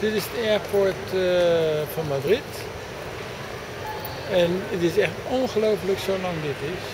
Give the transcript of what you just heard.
Dit is de airport uh, van Madrid. En het is echt ongelooflijk zo lang dit is.